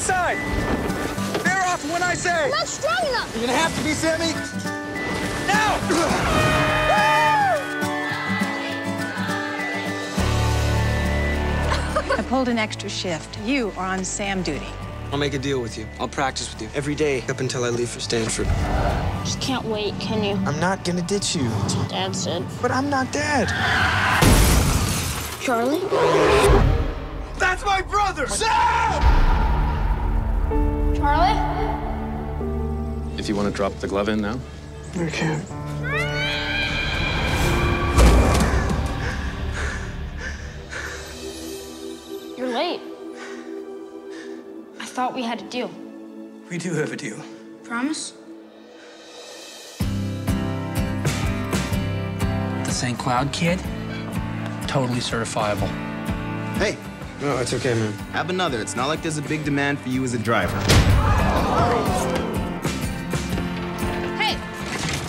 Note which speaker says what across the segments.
Speaker 1: inside! Bear off when I say!
Speaker 2: I'm not strong enough!
Speaker 1: You're gonna have to be, Sammy! Now!
Speaker 3: I pulled an extra shift. You are on SAM duty.
Speaker 4: I'll make a deal with you. I'll practice with you every day up until I leave for Stanford.
Speaker 2: Just can't wait, can you?
Speaker 1: I'm not gonna ditch you.
Speaker 2: That's what Dad said.
Speaker 1: But I'm not Dad.
Speaker 2: Charlie?
Speaker 1: That's my brother! Sam!
Speaker 2: Charlie?
Speaker 5: If you want to drop the glove in now.
Speaker 1: I can't.
Speaker 2: You're late. I thought we had a deal.
Speaker 1: We do have a deal.
Speaker 2: Promise?
Speaker 6: The St. Cloud kid? Totally certifiable.
Speaker 7: Hey,
Speaker 4: No, it's okay, man.
Speaker 7: have another. It's not like there's a big demand for you as a driver.
Speaker 8: Hey,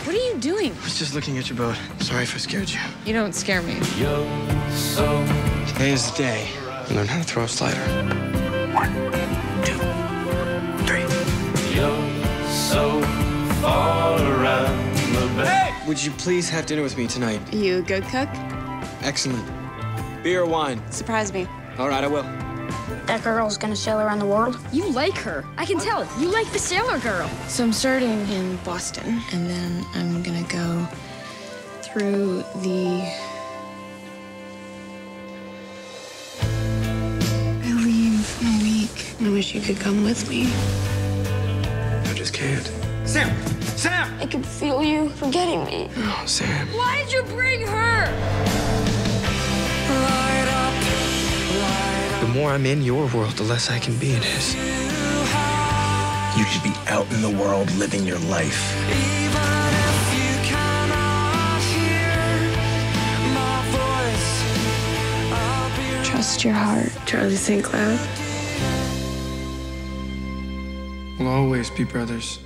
Speaker 8: what are you doing?
Speaker 4: I was just looking at your boat. Sorry if I scared you.
Speaker 8: You don't scare me.
Speaker 4: Today is the day. I learn how to throw a slider. One, two, three. Hey! Would you please have dinner with me tonight?
Speaker 8: You a good cook?
Speaker 4: Excellent. Beer or wine?
Speaker 8: Surprise me.
Speaker 4: All right, I will.
Speaker 2: That girl's gonna sail around the world.
Speaker 8: You like her. I can tell. You like the sailor girl. So I'm starting in Boston, and then I'm gonna go through the. I leave in a week. I wish you could come with me.
Speaker 4: I just can't.
Speaker 1: Sam! Sam!
Speaker 2: I could feel you forgetting me.
Speaker 4: Oh, Sam.
Speaker 8: Why did you bring her?
Speaker 4: The more I'm in your world, the less I can be in his.
Speaker 1: You should be out in the world living your life.
Speaker 8: Trust your heart, Charlie St. Cloud.
Speaker 4: We'll always be brothers.